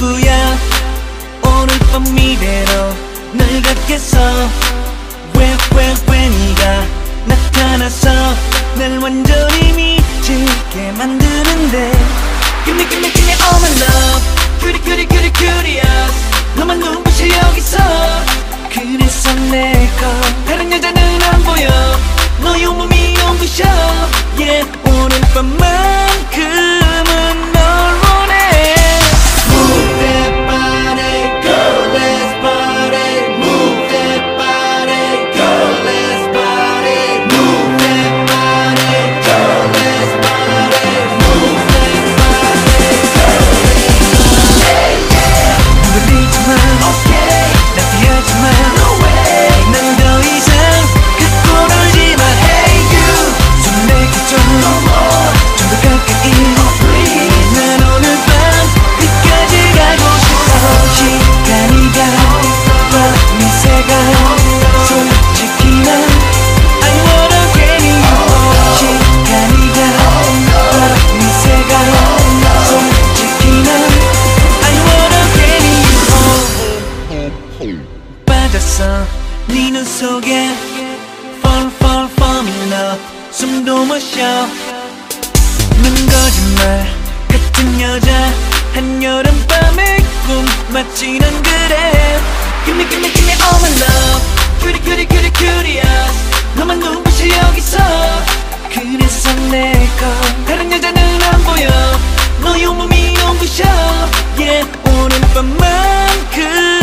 누구야? 오늘 밤 미래로 날 갖겠어. 왜 왜 왜 네가 나타나서 날 완전히 미치게 만드는데. Give me give me give me all my love. 네 눈 속에 Fall fall fall in love 숨도 못 쉬어 눈 거짓말 같은 여자 한여름 밤의 꿈 마치 난 그래 Give me give me give me all my love Cutie cutie cutie curious 너만 눈부시 여기서 그래서 내건 다른 여자는 안 보여 너의 온몸이 눈부셔 Yeah 오늘 밤만큼